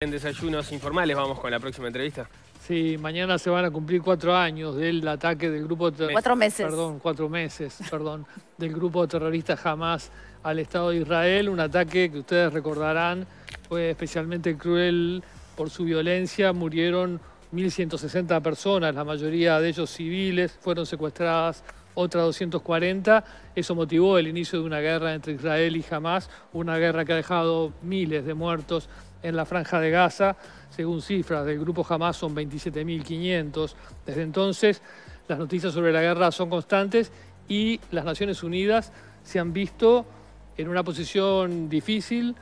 En desayunos informales vamos con la próxima entrevista. Sí, mañana se van a cumplir cuatro años del ataque del grupo Cuatro meses. Perdón, cuatro meses, perdón, del grupo terrorista Hamas al Estado de Israel, un ataque que ustedes recordarán fue especialmente cruel por su violencia, murieron 1.160 personas, la mayoría de ellos civiles, fueron secuestradas otras 240. Eso motivó el inicio de una guerra entre Israel y Hamas, una guerra que ha dejado miles de muertos en la franja de Gaza. Según cifras del grupo Hamas son 27.500. Desde entonces las noticias sobre la guerra son constantes y las Naciones Unidas se han visto en una posición difícil.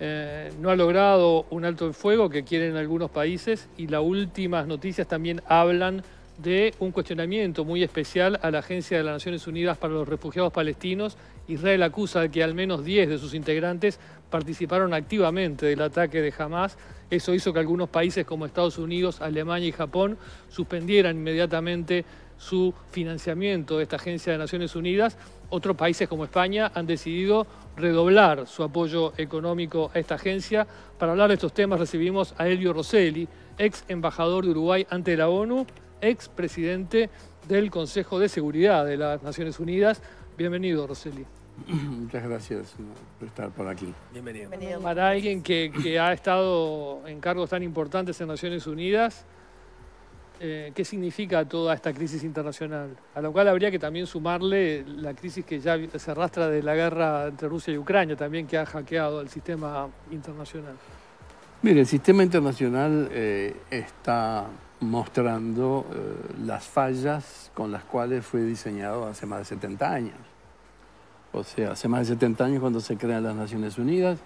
Eh, no ha logrado un alto el fuego que quieren algunos países y las últimas noticias también hablan de un cuestionamiento muy especial a la Agencia de las Naciones Unidas para los Refugiados Palestinos. Israel acusa de que al menos 10 de sus integrantes participaron activamente del ataque de Hamas. Eso hizo que algunos países como Estados Unidos, Alemania y Japón suspendieran inmediatamente su financiamiento de esta agencia de Naciones Unidas. Otros países como España han decidido redoblar su apoyo económico a esta agencia. Para hablar de estos temas recibimos a Elio Rosselli, ex embajador de Uruguay ante la ONU, ex presidente del Consejo de Seguridad de las Naciones Unidas. Bienvenido, Rosselli. Muchas gracias por estar por aquí. Bienvenido. Bienvenido. Para alguien que, que ha estado en cargos tan importantes en Naciones Unidas, eh, ¿qué significa toda esta crisis internacional? A lo cual habría que también sumarle la crisis que ya se arrastra de la guerra entre Rusia y Ucrania, también que ha hackeado al sistema internacional. Mire, el sistema internacional eh, está mostrando eh, las fallas con las cuales fue diseñado hace más de 70 años. O sea, hace más de 70 años cuando se crean las Naciones Unidas.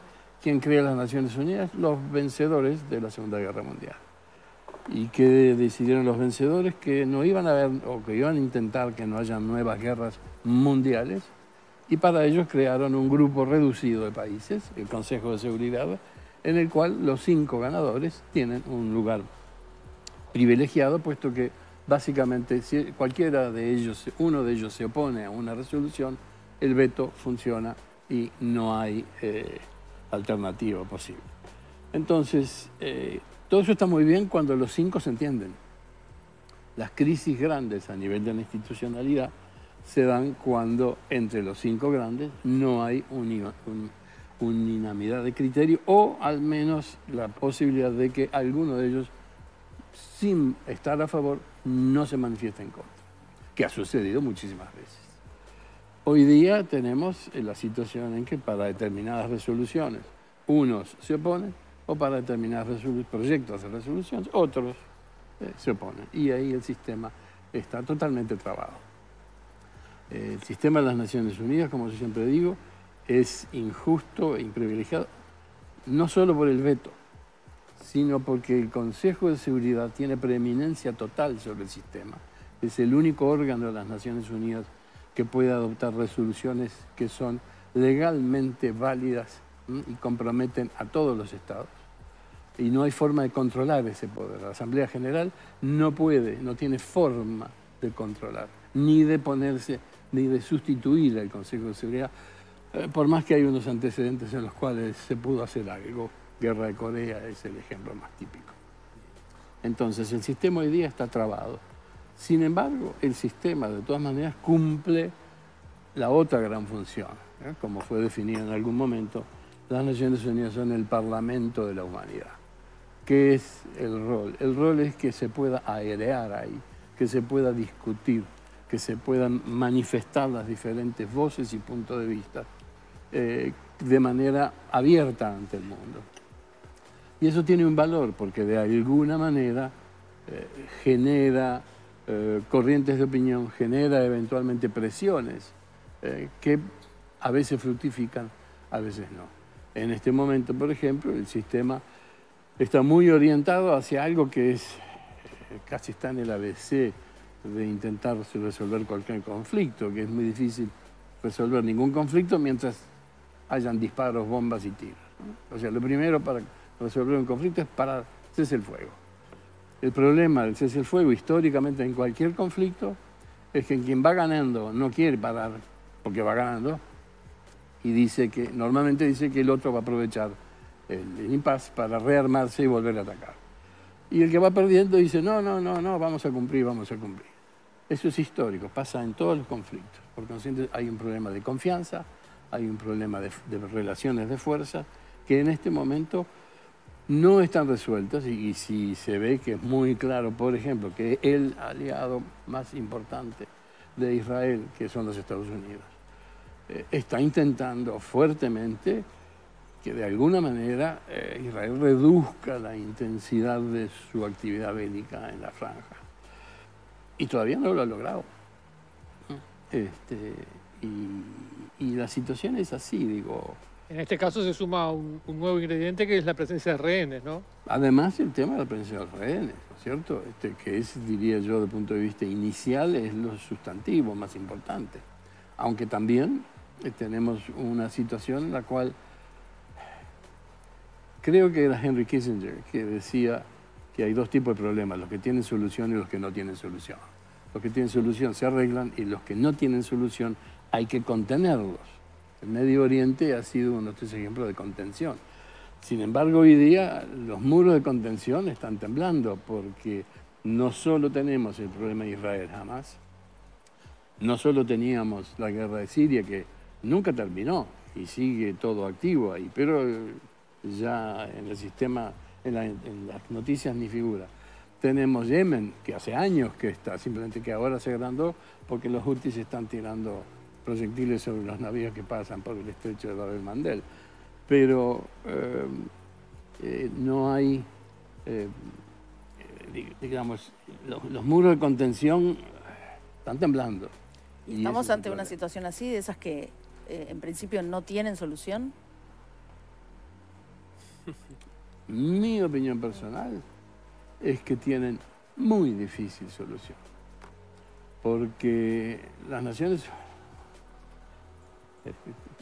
¿Quién crea las Naciones Unidas? Los vencedores de la Segunda Guerra Mundial. ¿Y qué decidieron los vencedores? Que no iban a haber, o que iban a intentar que no haya nuevas guerras mundiales. Y para ello crearon un grupo reducido de países, el Consejo de Seguridad, en el cual los cinco ganadores tienen un lugar privilegiado, puesto que básicamente si cualquiera de ellos, uno de ellos se opone a una resolución, el veto funciona y no hay eh, alternativa posible. Entonces, eh, todo eso está muy bien cuando los cinco se entienden. Las crisis grandes a nivel de la institucionalidad se dan cuando entre los cinco grandes no hay uni- un- unanimidad de criterio o al menos la posibilidad de que alguno de ellos, sin estar a favor, no se manifieste en contra, que ha sucedido muchísimas veces. Hoy día tenemos eh, la situación en que para determinadas resoluciones unos se oponen o para determinados proyectos de resoluciones otros eh, se oponen. Y ahí el sistema está totalmente trabado. El sistema de las Naciones Unidas, como yo siempre digo, es injusto e imprivilegiado, no solo por el veto, sino porque el Consejo de Seguridad tiene preeminencia total sobre el sistema. Es el único órgano de las Naciones Unidas que puede adoptar resoluciones que son legalmente válidas y comprometen a todos los estados. Y no hay forma de controlar ese poder. La Asamblea General no puede, no tiene forma de controlar, ni de ponerse, ni de sustituir al Consejo de Seguridad, eh, por más que hay unos antecedentes en los cuales se pudo hacer algo. Guerra de Corea es el ejemplo más típico. Entonces, el sistema hoy día está trabado. Sin embargo, el sistema de todas maneras cumple la otra gran función, ¿eh? como fue definido en algún momento, las Naciones Unidas son el Parlamento de la humanidad. ¿Qué es el rol? El rol es que se pueda airear ahí, que se pueda discutir, que se puedan manifestar las diferentes voces y puntos de vista eh, de manera abierta ante el mundo. Y eso tiene un valor porque de alguna manera eh, genera eh, corrientes de opinión, genera eventualmente presiones eh, que a veces fructifican, a veces no. En este momento, por ejemplo, el sistema está muy orientado hacia algo que es casi está en el ABC de intentar resolver cualquier conflicto, que es muy difícil resolver ningún conflicto mientras hayan disparos, bombas y tiros. O sea, lo primero para resolver un conflicto es parar cese el fuego. El problema del cese el fuego históricamente en cualquier conflicto es que quien va ganando no quiere parar porque va ganando y dice que normalmente dice que el otro va a aprovechar el impasse para rearmarse y volver a atacar. Y el que va perdiendo dice, no, no, no, no, vamos a cumplir, vamos a cumplir. Eso es histórico, pasa en todos los conflictos. Por consiguiente, hay un problema de confianza, hay un problema de, de relaciones de fuerza que en este momento no están resueltas y, si se ve que es muy claro, por ejemplo, que el aliado más importante de Israel, que son los Estados Unidos, eh, está intentando fuertemente que de alguna manera eh, Israel reduzca la intensidad de su actividad bélica en la franja. Y todavía no lo ha logrado. Este, y, y la situación es así, digo, en este caso se suma un, nuevo ingrediente que es la presencia de rehenes, ¿no? Además, el tema de la presencia de rehenes, ¿no es cierto? Este, que es, diría yo, desde punto de vista inicial, es lo sustantivo más importante. Aunque también eh, tenemos una situación en la cual creo que era Henry Kissinger que decía que hay dos tipos de problemas, los que tienen solución y los que no tienen solución. Los que tienen solución se arreglan y los que no tienen solución hay que contenerlos. El Medio Oriente ha sido uno de estos ejemplos de contención. Sin embargo, hoy día los muros de contención están temblando porque no solo tenemos el problema de Israel jamás, no solo teníamos la guerra de Siria que nunca terminó y sigue todo activo ahí, pero ya en el sistema, en, las noticias ni figura. Tenemos Yemen, que hace años que está, simplemente que ahora se agrandó porque los Houthis están tirando proyectiles sobre los navíos que pasan por el estrecho de Babel Mandel. Pero eh, eh, no hay, eh, digamos, los, muros de contención están temblando. ¿Y ¿Estamos ante una situación así, de esas que en principio no tienen solución? Mi opinión personal es que tienen muy difícil solución. Porque las Naciones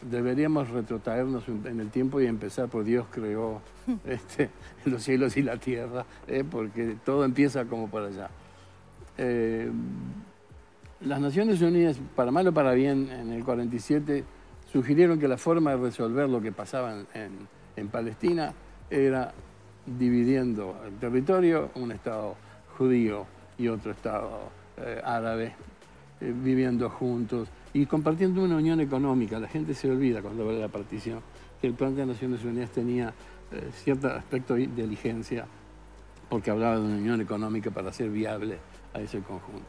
deberíamos retrotraernos en el tiempo y empezar por Dios creó este, los cielos y la tierra, ¿eh? porque todo empieza como por allá. Eh, las Naciones Unidas, para mal o para bien, en el 47 sugirieron que la forma de resolver lo que pasaba en, Palestina era dividiendo el territorio, un Estado judío y otro Estado eh, árabe, viviendo juntos y compartiendo una unión económica. La gente se olvida cuando ve la partición que el plan de Naciones Unidas tenía eh, cierto aspecto de diligencia porque hablaba de una unión económica para hacer viable a ese conjunto.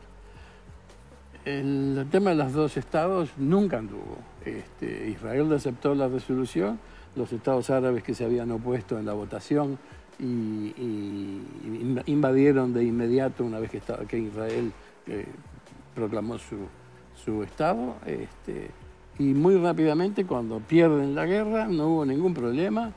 El tema de los dos estados nunca anduvo. Este, Israel aceptó la resolución, los estados árabes que se habían opuesto en la votación invadieron de inmediato una vez que Israel eh, proclamó su, su estado este, y muy rápidamente cuando pierden la guerra no hubo ningún problema.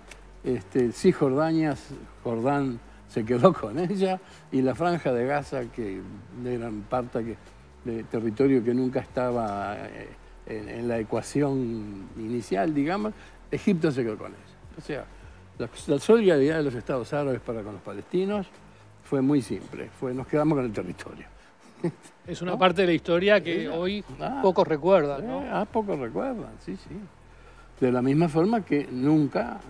Este, Jordania, Jordán se quedó con ella y la franja de Gaza, que era parte de territorio que nunca estaba eh, en, la ecuación inicial, digamos, Egipto se quedó con ella. O sea, la, la solidaridad de los estados árabes para con los palestinos fue muy simple, fue nos quedamos con el territorio. Es una parte de la historia que hoy ah, pocos recuerdan, ¿no? ah, pocos recuerdan, sí, sí. De la misma forma que nunca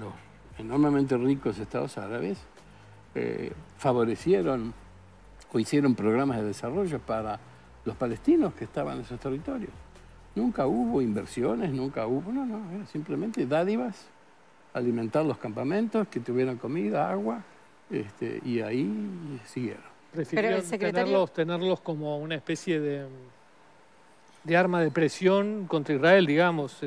los enormemente ricos estados árabes eh, favorecieron o hicieron programas de desarrollo para los palestinos que estaban en esos territorios. Nunca hubo inversiones, nunca hubo, no, no, simplemente dádivas, alimentar los campamentos, que tuvieran comida, agua, este, y ahí siguieron. Prefirieron tenerlos, tenerlos como una especie de, de arma de presión contra Israel, digamos.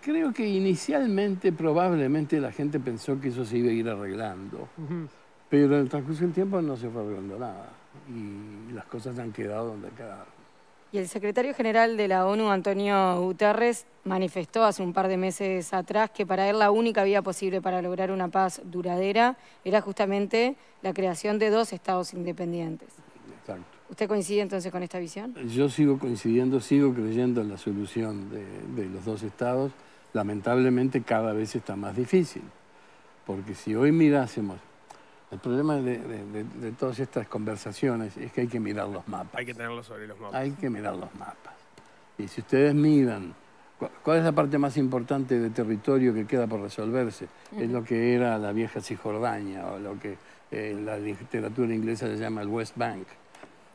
Creo, que inicialmente probablemente la gente pensó que eso se iba a ir arreglando, pero en el transcurso del tiempo no se fue arreglando nada y las cosas han quedado donde quedaron. Y el secretario general de la ONU, Antonio Guterres, manifestó hace un par de meses atrás que para él la única vía posible para lograr una paz duradera era justamente la creación de dos estados independientes. Exacto. ¿Usted coincide entonces con esta visión? Yo sigo coincidiendo, sigo creyendo en la solución de, de los dos estados. Lamentablemente cada vez está más difícil, porque si hoy mirásemos el problema de, todas estas conversaciones es que hay que mirar los mapas. Hay que tenerlos sobre los mapas. Hay que mirar los mapas. Y si ustedes miran ¿Cuál es la parte más importante de territorio que queda por resolverse? Es lo que era la vieja Cisjordania o lo que eh, la literatura inglesa se llama el West Bank.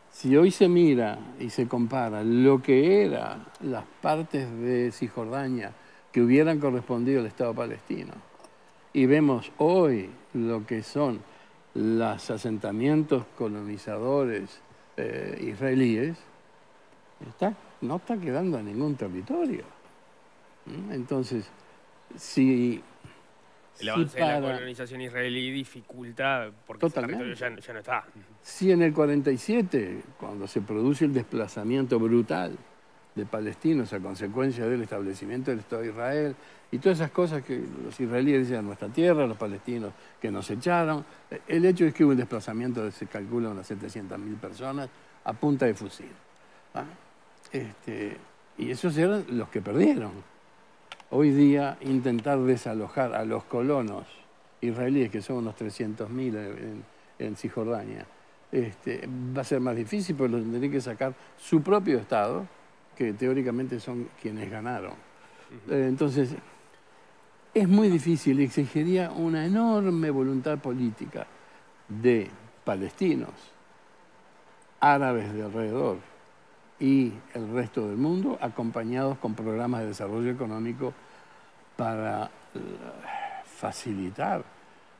Si hoy se mira y se compara lo que eran las partes de Cisjordania que hubieran correspondido al Estado palestino y vemos hoy lo que son los asentamientos colonizadores eh, israelíes, no está quedando en ningún territorio. Entonces, si... El avance de la colonización israelí dificulta porque el territorio ya, ya, no está. Si en el 47, cuando se produce el desplazamiento brutal de palestinos a consecuencia del establecimiento del Estado de Israel y todas esas cosas que los israelíes dicen nuestra tierra, los palestinos que nos echaron, el hecho es que hubo un desplazamiento de, se calcula unas 700.000 personas a punta de fusil. ¿ah? Este, y esos eran los que perdieron hoy día intentar desalojar a los colonos israelíes, que son unos 300.000 en, en Cisjordania, este, va a ser más difícil porque los tendrían que sacar su propio Estado, que teóricamente son quienes ganaron. Eh, entonces, es muy difícil y exigiría una enorme voluntad política de palestinos, árabes de alrededor, y el resto del mundo, acompañados con programas de desarrollo económico para eh, facilitar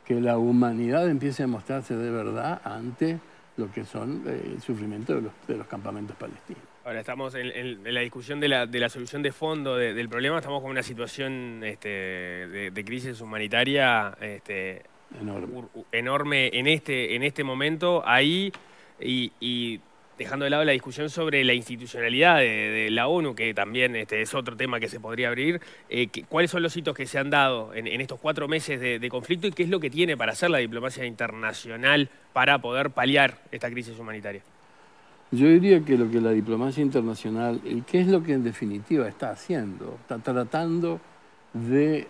que la humanidad empiece a mostrarse de verdad ante lo que son eh, el sufrimiento de los, campamentos palestinos. Ahora estamos en, la discusión de la, solución de fondo del problema, estamos con una situación este, de, crisis humanitaria este, enorme. en, este, en este momento ahí y dejando de lado la discusión sobre la institucionalidad de, la ONU, que también este, es otro tema que se podría abrir, eh, ¿cuáles son los hitos que se han dado en, estos cuatro meses de, conflicto y qué es lo que tiene para hacer la diplomacia internacional para poder paliar esta crisis humanitaria? Yo diría que lo que la diplomacia internacional, qué es lo que en definitiva está haciendo, está tratando de,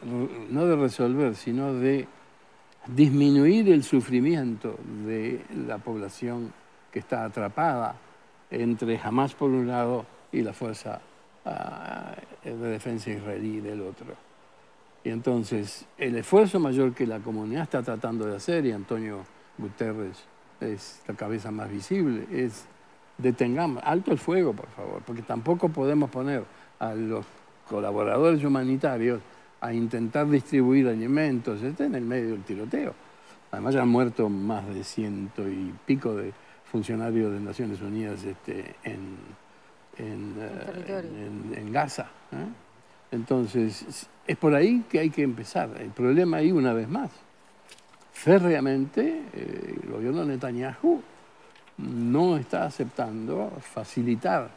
no de resolver, sino de disminuir el sufrimiento de la población que está atrapada entre Hamas por un lado y la fuerza ah, de defensa israelí del otro. Y entonces el esfuerzo mayor que la comunidad está tratando de hacer, y Antonio Guterres es la cabeza más visible, es detengamos, alto el fuego, por favor, porque tampoco podemos poner a los colaboradores humanitarios a intentar distribuir alimentos, está en el medio del tiroteo. Además ya han muerto más de ciento y pico de, funcionario de Naciones Unidas este, en, en, eh, Gaza. ¿eh? Entonces, es por ahí que hay que empezar. El problema ahí, una vez más, férreamente, eh, el gobierno de Netanyahu no está aceptando facilitar,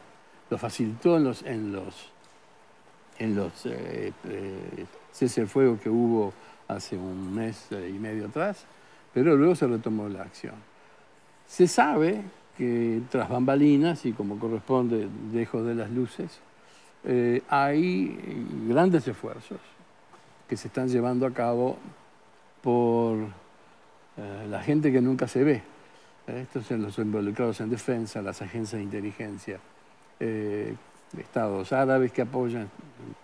lo facilitó en los, en los, en los cese el fuego que hubo hace un mes y medio atrás, pero luego se retomó la acción. Se sabe que tras bambalinas, y como corresponde lejos de las luces, eh, hay grandes esfuerzos que se están llevando a cabo por eh, la gente que nunca se ve. Eh, estos son los involucrados en defensa, las agencias de inteligencia, estados árabes que apoyan,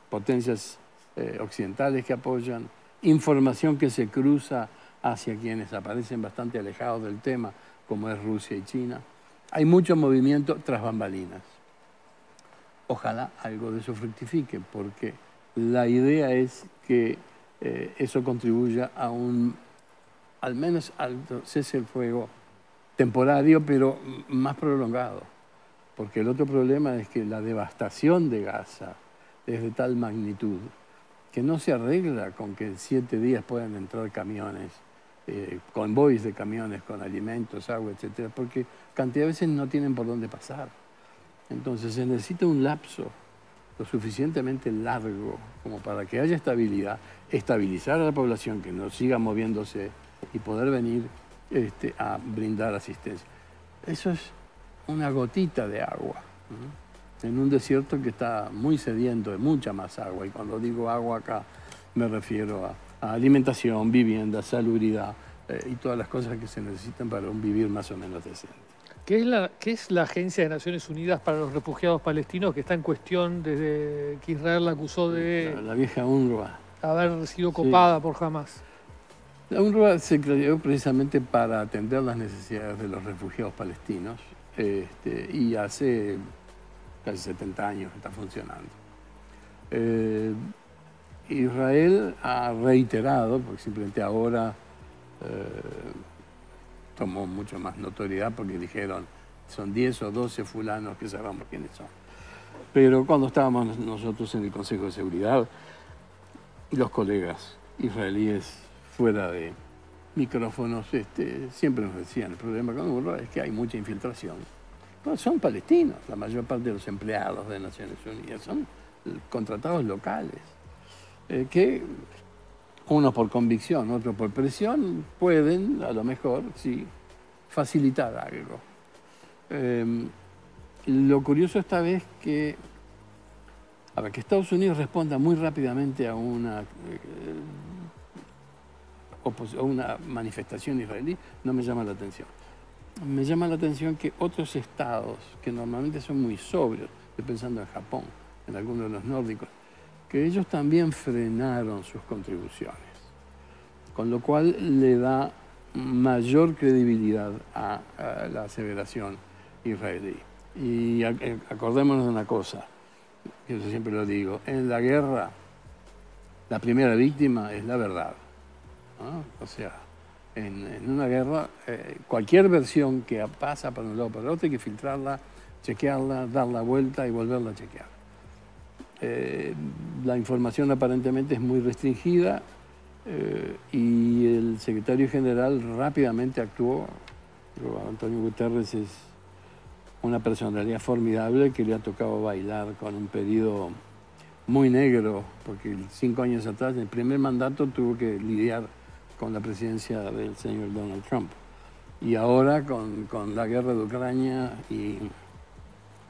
potencias occidentales que apoyan, información que se cruza hacia quienes aparecen bastante alejados del tema, como es Rusia y China. Hay mucho movimiento tras bambalinas. Ojalá algo de eso fructifique, porque la idea es que eh, eso contribuya a un, al menos al cese el fuego temporario, pero más prolongado. Porque el otro problema es que la devastación de Gaza es de tal magnitud que no se arregla con que en siete días puedan entrar camiones eh, convoys de camiones con alimentos, agua, etcétera, porque cantidad de veces no tienen por dónde pasar. Entonces se necesita un lapso lo suficientemente largo como para que haya estabilidad, estabilizar a la población, que no siga moviéndose y poder venir este, a brindar asistencia. Eso es una gotita de agua en un desierto que está muy sediento de mucha más agua. Y cuando digo agua acá me refiero a alimentación, vivienda, salubridad eh, y todas las cosas que se necesitan para un vivir más o menos decente. ¿Qué es, la, ¿Qué es la Agencia de Naciones Unidas para los Refugiados Palestinos que está en cuestión desde que Israel la acusó de... La, vieja UNRWA. Haber sido copada por Hamas. La UNRWA se creó precisamente para atender las necesidades de los refugiados palestinos este, y hace casi 70 años está funcionando. Eh, Israel ha reiterado, porque simplemente ahora eh, tomó mucho más notoriedad porque dijeron son 10 o 12 fulanos que sabemos quiénes son. Pero cuando estábamos nosotros en el Consejo de Seguridad, los colegas israelíes fuera de micrófonos este, siempre nos decían, el problema con UNRWA es que hay mucha infiltración. son palestinos, la mayor parte de los empleados de Naciones Unidas son contratados locales, eh, que unos por convicción, otros por presión, pueden, a lo mejor, sí, facilitar algo. Em, lo curioso esta vez que, a ver, que Estados Unidos responda muy rápidamente a una, eh, a una manifestación israelí no me llama la atención. Me llama la atención que otros estados, que normalmente son muy sobrios, estoy pensando en Japón, en algunos de los nórdicos, que ellos también frenaron sus contribuciones, con lo cual le da mayor credibilidad a, la aseveración israelí. Y eh, acordémonos de una cosa, yo siempre lo digo, en la guerra la primera víctima es la verdad. O sea, en, una guerra, eh, cualquier versión que pasa por un lado o por el otro hay que filtrarla, chequearla, dar la vuelta y volverla a chequear. Eh, la información aparentemente es muy restringida eh, y el secretario general rápidamente actuó. Antonio Guterres es una personalidad formidable que le ha tocado bailar con un pedido muy negro, porque cinco años atrás, en el primer mandato, tuvo que lidiar con la presidencia del señor Donald Trump. Y ahora con, con la guerra de Ucrania y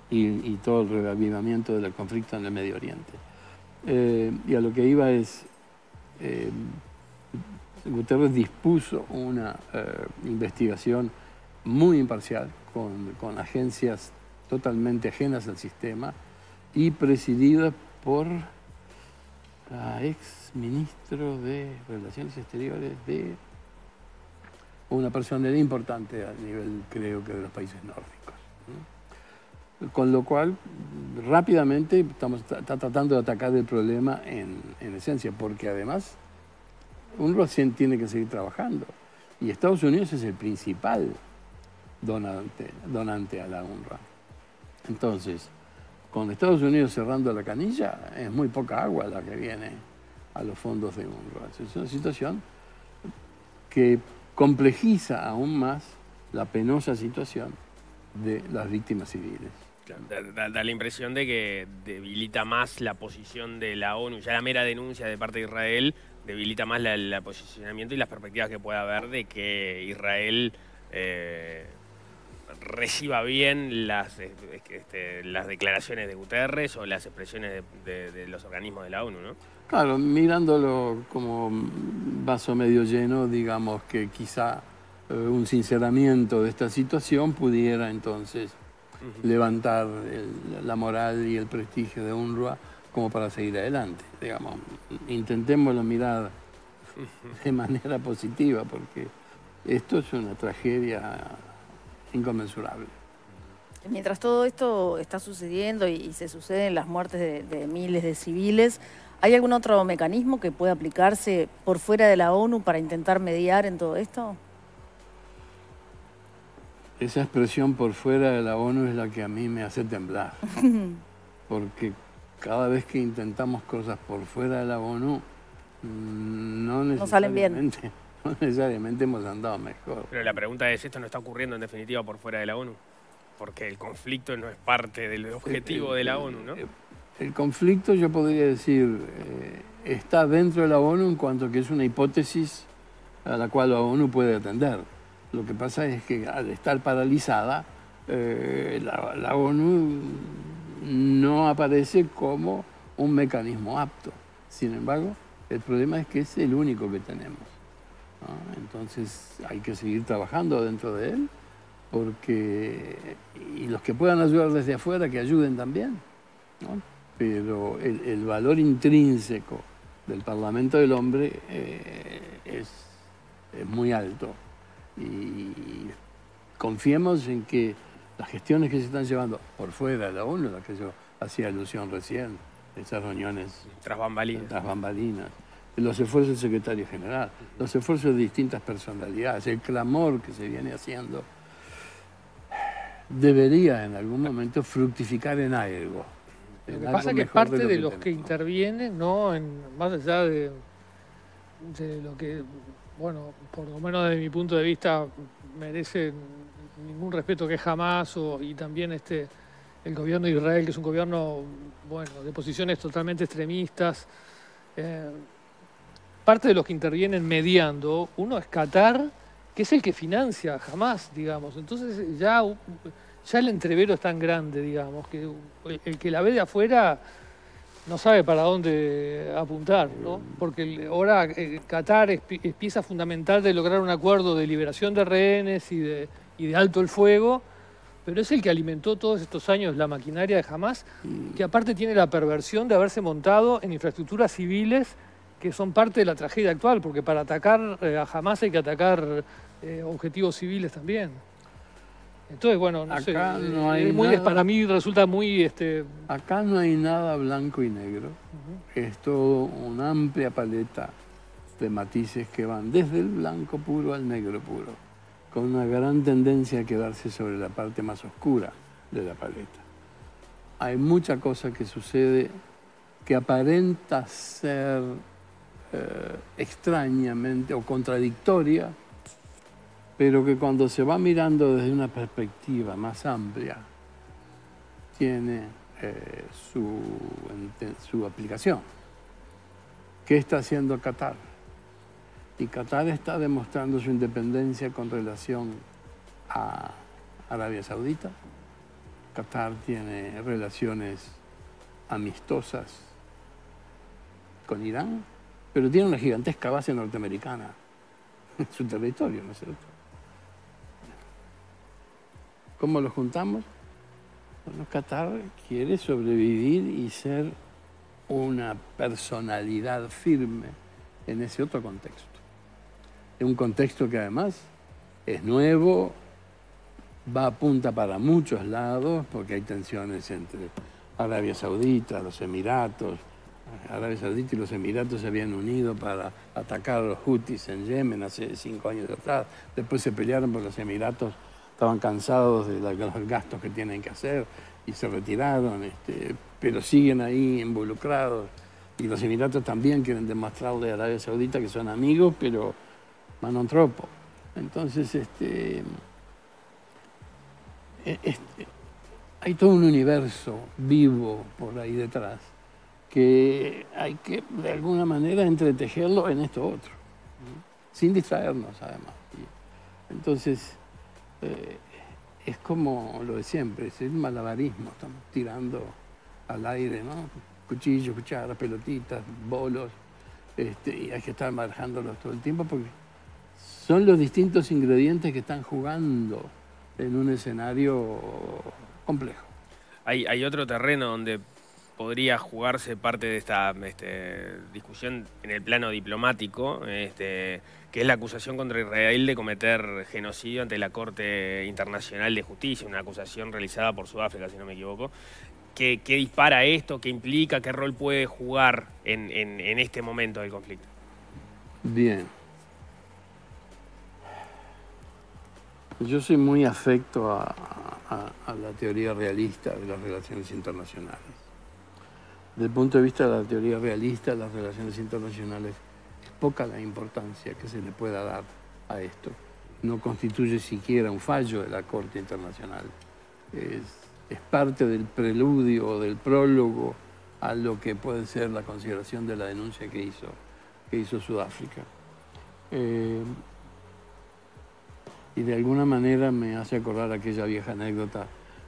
y, todo el reavivamiento del conflicto en el Medio Oriente. Eh, y a lo que iba es, eh, Guterres dispuso una eh, investigación muy imparcial con, con, agencias totalmente ajenas al sistema y presidida por la ex ministro de Relaciones Exteriores de una persona importante a nivel, creo que, de los países nórdicos. Con lo cual, rápidamente estamos está tratando de atacar el problema en, esencia, porque además UNRWA tiene que seguir trabajando. Y Estados Unidos es el principal donante, donante a la UNRWA. Entonces, con Estados Unidos cerrando la canilla, es muy poca agua la que viene a los fondos de UNRWA. Es una situación que complejiza aún más la penosa situación de las víctimas civiles. Da, la impresión de que debilita más la posición de la ONU, ya la mera denuncia de parte de Israel debilita más el posicionamiento y las perspectivas que pueda haber de que Israel eh, reciba bien las, eh, este, las declaraciones de Guterres o las expresiones de, los organismos de la ONU, ¿no? Claro, mirándolo como vaso medio lleno, digamos que quizá eh, un sinceramiento de esta situación pudiera entonces levantar la moral y el prestigio de UNRWA como para seguir adelante. Digamos, intentémoslo mirar de manera positiva porque esto es una tragedia inconmensurable. Mientras todo esto está sucediendo y, se suceden las muertes de, miles de civiles, ¿hay algún otro mecanismo que pueda aplicarse por fuera de la ONU para intentar mediar en todo esto? Esa expresión por fuera de la ONU es la que a mí me hace temblar. Porque cada vez que intentamos cosas por fuera de la ONU, no necesariamente, no necesariamente hemos andado mejor. Pero la pregunta es, ¿esto no está ocurriendo en definitiva por fuera de la ONU? Porque el conflicto no es parte del objetivo de la ONU, ¿no? El conflicto, yo podría decir, eh, está dentro de la ONU en cuanto que es una hipótesis a la cual la ONU puede atender lo que pasa es que al estar paralizada, eh, la, ONU no aparece como un mecanismo apto. Sin embargo, el problema es que es el único que tenemos. Entonces hay que seguir trabajando dentro de él porque y los que puedan ayudar desde afuera que ayuden también, pero el, valor intrínseco del Parlamento del Hombre eh, es, muy alto y confiemos en que las gestiones que se están llevando por fuera de la ONU, las que yo hacía alusión recién, esas reuniones tras bambalinas. tras bambalinas, los esfuerzos del secretario general, los esfuerzos de distintas personalidades, el clamor que se viene haciendo debería en algún momento fructificar en algo. lo que pasa es que parte de, los que intervienen, ¿no? En, más allá de, de, lo que, bueno, por lo menos desde mi punto de vista, merece ningún respeto que jamás, o, y también este, el gobierno de Israel, que es un gobierno, bueno, de posiciones totalmente extremistas. Eh, parte de los que intervienen mediando, uno es Qatar, que es el que financia jamás, digamos. Entonces ya, ya el entrevero es tan grande, digamos, que el que la ve de afuera no sabe para dónde apuntar, ¿no? Porque ahora eh, Qatar es, pieza fundamental de lograr un acuerdo de liberación de rehenes y de, y de alto el fuego, pero es el que alimentó todos estos años la maquinaria de Hamas, que aparte tiene la perversión de haberse montado en infraestructuras civiles que son parte de la tragedia actual, porque para atacar eh, a Hamas hay que atacar eh, objetivos civiles también. Entonces, bueno, no sé, muy, para mí resulta muy... Este... Acá no hay nada blanco y negro, es todo una amplia paleta de matices que van desde el blanco puro al negro puro, con una gran tendencia a quedarse sobre la parte más oscura de la paleta. Hay mucha cosa que sucede que aparenta ser eh, extrañamente o contradictoria, pero que cuando se va mirando desde una perspectiva más amplia, tiene eh, su, su aplicación. ¿Qué está haciendo Qatar? Y Qatar está demostrando su independencia con relación a Arabia Saudita. Qatar tiene relaciones amistosas con Irán, pero tiene una gigantesca base norteamericana en su territorio, ¿no es cierto? ¿Cómo lo juntamos? Bueno, Qatar quiere sobrevivir y ser una personalidad firme en ese otro contexto. Un contexto que además es nuevo, va a punta para muchos lados, porque hay tensiones entre Arabia Saudita, los Emiratos. Arabia Saudita y los Emiratos se habían unido para atacar a los Houthis en Yemen hace cinco años atrás. Después se pelearon porque los Emiratos estaban cansados de los gastos que tienen que hacer y se retiraron, este, pero siguen ahí involucrados. Y los Emiratos también quieren demostrarle a Arabia Saudita que son amigos, pero manon tropo. Entonces, este, e, este, hay todo un universo vivo por ahí detrás que hay que de alguna manera entretejerlo en esto otro, sin distraernos además. Entonces, eh, es como lo de siempre, es el malabarismo, estamos tirando al aire, ¿no? Cuchillos, cucharas, pelotitas, bolos, este, y hay que estar manejándolos todo el tiempo porque son los distintos ingredientes que están jugando en un escenario complejo. Hay, hay otro terreno donde podría jugarse parte de esta este, discusión en el plano diplomático, este, que es la acusación contra Israel de cometer genocidio ante la Corte Internacional de Justicia, una acusación realizada por Sudáfrica, si no me equivoco. ¿Qué, dispara esto? ¿Qué implica? ¿Qué rol puede jugar en, este momento del conflicto? Bien. Yo soy muy afecto a la teoría realista de las relaciones internacionales desde el punto de vista de la teoría realista las relaciones internacionales, es poca la importancia que se le pueda dar a esto. No constituye siquiera un fallo de la Corte Internacional. Es, parte del preludio o del prólogo a lo que puede ser la consideración de la denuncia que hizo, que hizo Sudáfrica. Eh, y de alguna manera me hace acordar aquella vieja anécdota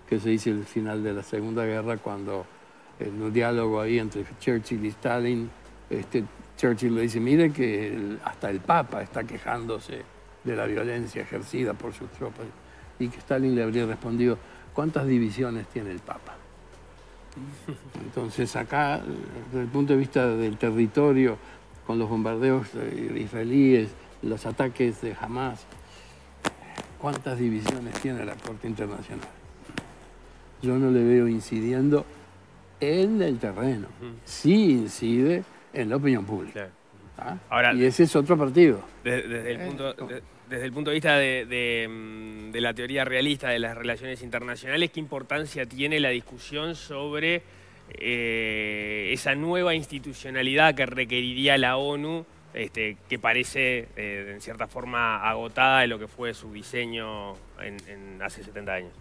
que se dice al final de la Segunda Guerra cuando en un diálogo ahí entre Churchill y Stalin, este, Churchill le dice, mire que hasta el Papa está quejándose de la violencia ejercida por sus tropas. y que Stalin le habría respondido, ¿cuántas divisiones tiene el Papa? Entonces acá, desde el punto de vista del territorio, con los bombardeos israelíes, los ataques de Hamas, ¿cuántas divisiones tiene la Corte Internacional? Yo no le veo incidiendo en el terreno. Sí incide en la opinión pública. ¿Ah? y ese es otro partido. Desde, el, punto, desde el punto de vista mm, de, la teoría realista de las relaciones internacionales, ¿qué importancia tiene la discusión sobre eh, esa nueva institucionalidad que requeriría la ONU, este, que parece eh, en cierta forma agotada de lo que fue su diseño en, hace 70 años?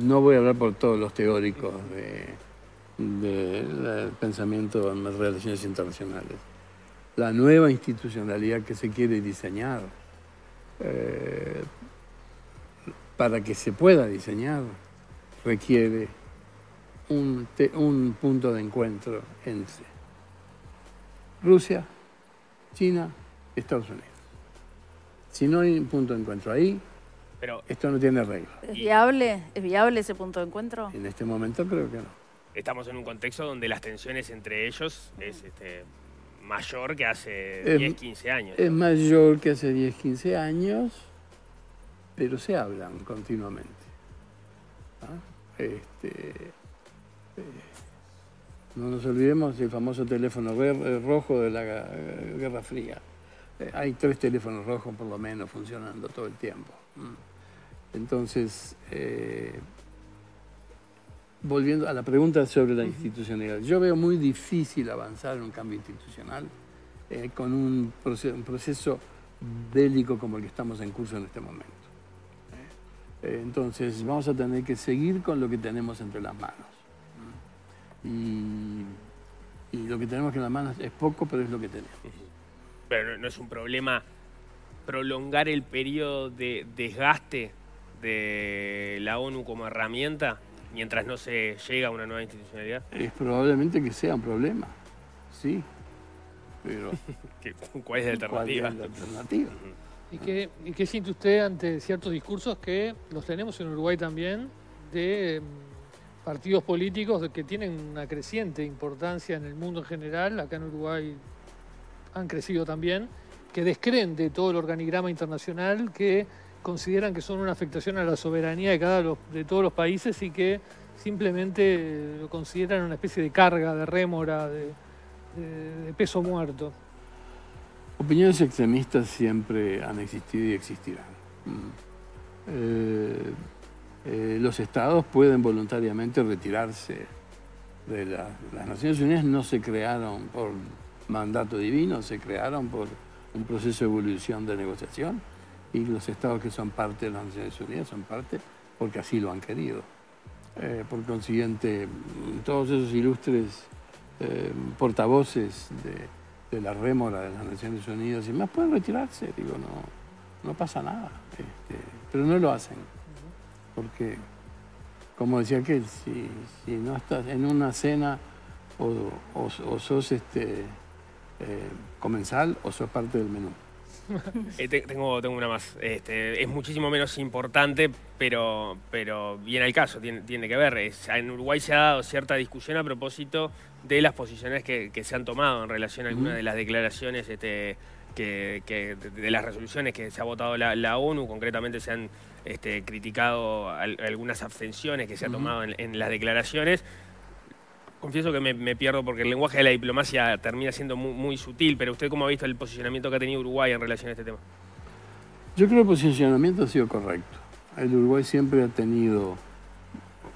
No voy a hablar por todos los teóricos del pensamiento en las relaciones internacionales la nueva institucionalidad que se quiere diseñar. Eh, para que se pueda diseñar requiere un, un punto de encuentro entre Rusia, China, Estados Unidos. Si no hay un punto de encuentro ahí, Pero, esto no tiene regla. ¿Es viable? ¿Es viable ese punto de encuentro? En este momento creo que no. Estamos en un contexto donde las tensiones entre ellos es este, mayor que hace 10, 15 años. Es mayor que hace 10, 15 años, pero se hablan continuamente. ¿Ah? Este, eh, no nos olvidemos del famoso teléfono eh, rojo de la eh, Guerra Fría. hay tres teléfonos rojos por lo menos funcionando todo el tiempo. Entonces, volviendo a la pregunta sobre la institucionalidad, yo veo muy difícil avanzar en un cambio institucional eh, con un proceso, bélico como el que estamos en curso en este momento. Eh, entonces vamos a tener que seguir con lo que tenemos entre las manos. Y, lo que tenemos en las manos es poco, pero es lo que tenemos. Pero no es un problema prolongar el periodo de desgaste de la ONU como herramienta mientras no se llega a una nueva institucionalidad? Es probablemente que sea un problema, sí. Pero, ¿Cuál es la alternativa? ¿Y qué, ¿Y qué siente usted ante ciertos discursos que los tenemos en Uruguay también de mm, partidos políticos que tienen una creciente importancia en el mundo en general, acá en Uruguay han crecido también, que descreen de todo el organigrama internacional, que consideran que son una afectación a la soberanía de, cada de todos los países y que simplemente lo consideran una especie de carga, de rémora, de, peso muerto. Opiniones extremistas siempre han existido y existirán. Mm. Eh, eh, los estados pueden voluntariamente retirarse de las Naciones Unidas, no se crearon por mandato divino, se crearon por un proceso de evolución de negociación y los estados que son parte de las Naciones Unidas son parte porque así lo han querido. Eh, por consiguiente, todos esos ilustres eh, portavoces de, la rémora de las Naciones Unidas y más pueden retirarse, digo, no, no pasa nada, este, pero no lo hacen, porque, como decía aquel, si, si no estás en una cena o, sos este, eh, comensal o sos parte del menú. Eh, tengo, tengo una más. Este, es muchísimo menos importante, pero, pero viene al caso, tiene, tiene que ver. en Uruguay se ha dado cierta discusión a propósito de las posiciones que, se han tomado en relación a algunas de las declaraciones este, que, de las resoluciones que se ha votado la, ONU. Concretamente se han este, criticado algunas abstenciones que se han tomado en las declaraciones confieso que me, pierdo porque el lenguaje de la diplomacia termina siendo muy, sutil, pero usted cómo ha visto el posicionamiento que ha tenido Uruguay en relación a este tema? Yo creo que el posicionamiento ha sido correcto. El Uruguay siempre ha tenido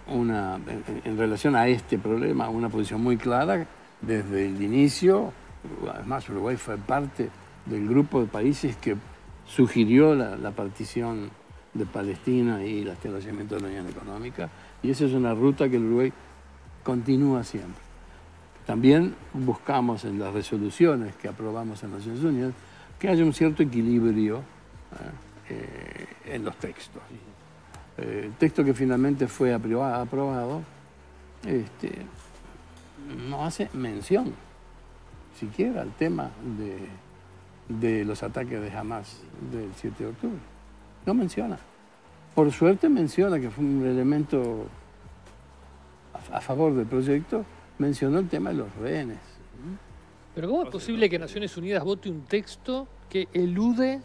una, en, relación a este problema, una posición muy clara desde el inicio. Además, Uruguay fue parte del grupo de países que sugirió la, la partición de Palestina y el establecimiento de la Unión Económica. Y esa es una ruta que el Uruguay continúa siempre. También buscamos en las resoluciones que aprobamos en Naciones Unidas que haya un cierto equilibrio ¿eh? Eh, en los textos. Eh, el texto que finalmente fue aprobado este, no hace mención siquiera al tema de los ataques de Hamas del 7 de octubre. No menciona. Por suerte menciona que fue un elemento a, favor del proyecto, mencionó el tema de los rehenes. Pero ¿cómo es posible que Naciones Unidas vote un texto que elude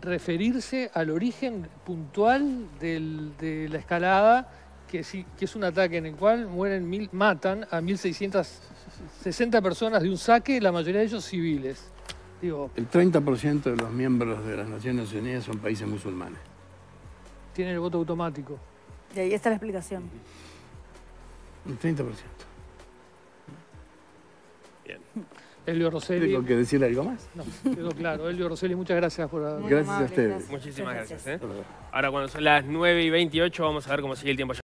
referirse al origen puntual de la escalada, que, que, es un ataque en el cual mueren mil, matan a 1.660 personas de un saque, la mayoría de ellos civiles? Digo, el 30% de los miembros de las Naciones Unidas son países musulmanes. Tienen el voto automático. Y ahí está la explicación. Un 30%. Bien. Elio Rosselli. ¿Tengo que decir algo más? No, quedó claro. Elio Rosselli, muchas gracias por... gracias a ustedes. Muchísimas gracias. ¿eh? Ahora cuando son las 9 y 28 vamos a ver cómo sigue el tiempo.